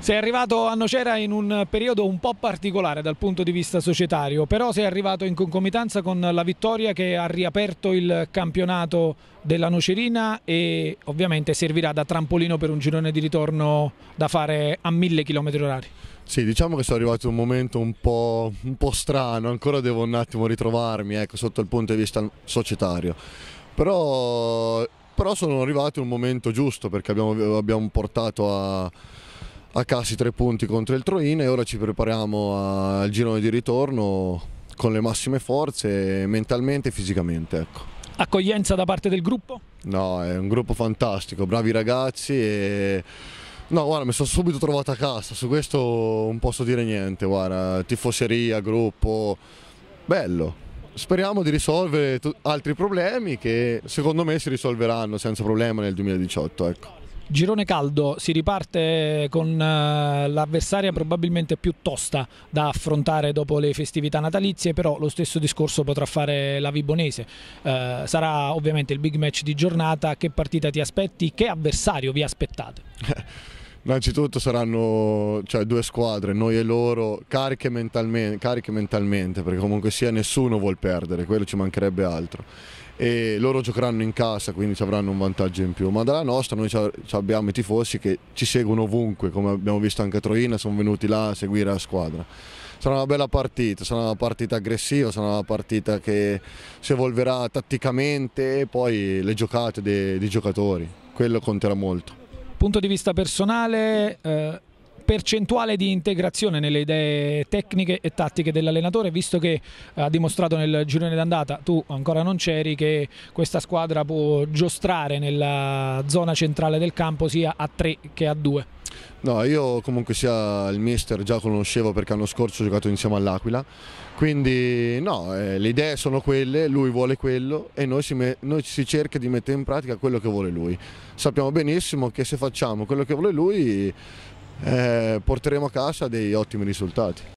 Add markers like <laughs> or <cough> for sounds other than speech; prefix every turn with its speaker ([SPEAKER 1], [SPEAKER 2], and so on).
[SPEAKER 1] Sei arrivato a Nocera in un periodo un po' particolare dal punto di vista societario, però sei arrivato in concomitanza con la vittoria che ha riaperto il campionato della Nocerina e ovviamente servirà da trampolino per un girone di ritorno da fare a mille km orari.
[SPEAKER 2] Sì, diciamo che sono arrivato in un momento un po', un po strano, ancora devo un attimo ritrovarmi ecco, sotto il punto di vista societario, però, però sono arrivato in un momento giusto perché abbiamo, abbiamo portato a a casa i tre punti contro il Troina e ora ci prepariamo al girone di ritorno con le massime forze mentalmente e fisicamente. Ecco.
[SPEAKER 1] Accoglienza da parte del gruppo?
[SPEAKER 2] No, è un gruppo fantastico, bravi ragazzi e... No, guarda, mi sono subito trovato a casa, su questo non posso dire niente, guarda, tifoseria, gruppo, bello. Speriamo di risolvere altri problemi che secondo me si risolveranno senza problema nel 2018, ecco.
[SPEAKER 1] Girone caldo, si riparte con eh, l'avversaria probabilmente più tosta da affrontare dopo le festività natalizie, però lo stesso discorso potrà fare la Vibonese. Eh, sarà ovviamente il big match di giornata, che partita ti aspetti, che avversario vi aspettate? <laughs>
[SPEAKER 2] Innanzitutto saranno cioè, due squadre, noi e loro, cariche mentalmente, cariche mentalmente, perché comunque sia nessuno vuol perdere, quello ci mancherebbe altro. E loro giocheranno in casa quindi ci avranno un vantaggio in più. Ma dalla nostra noi abbiamo i tifosi che ci seguono ovunque come abbiamo visto anche a Troina sono venuti là a seguire la squadra. Sarà una bella partita, sarà una partita aggressiva, sarà una partita che si evolverà tatticamente e poi le giocate dei, dei giocatori, quello conterà molto.
[SPEAKER 1] Punto di vista personale, eh, percentuale di integrazione nelle idee tecniche e tattiche dell'allenatore, visto che ha dimostrato nel girone d'andata, tu ancora non c'eri, che questa squadra può giostrare nella zona centrale del campo sia a 3 che a 2?
[SPEAKER 2] No, io comunque sia il mister già conoscevo perché l'anno scorso ho giocato insieme all'Aquila, quindi no, eh, le idee sono quelle, lui vuole quello e noi si, noi si, cerca di mettere in pratica quello che vuole lui. Sappiamo benissimo che se facciamo quello che vuole lui eh, porteremo a casa dei ottimi risultati.